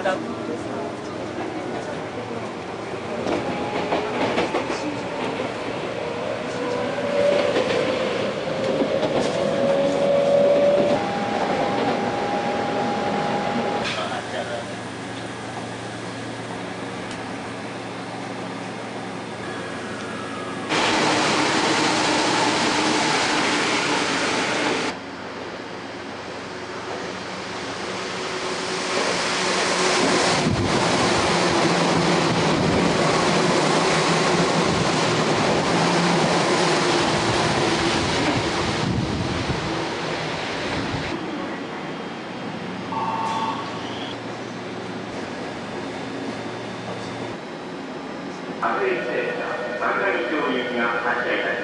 about. 悪い姿勢、三大橋行きが発車いたします。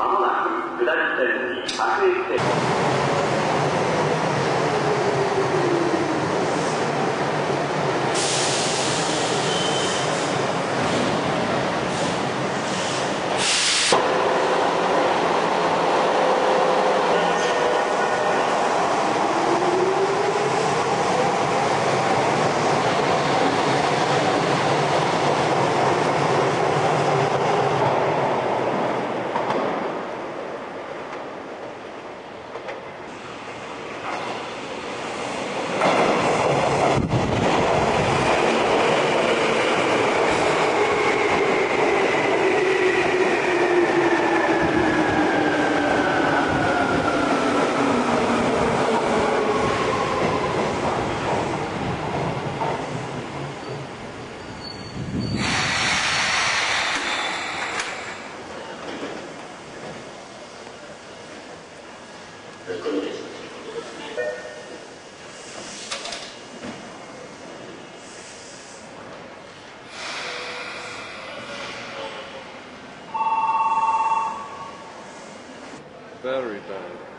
まもなく下り線に各駅停車 Very bad.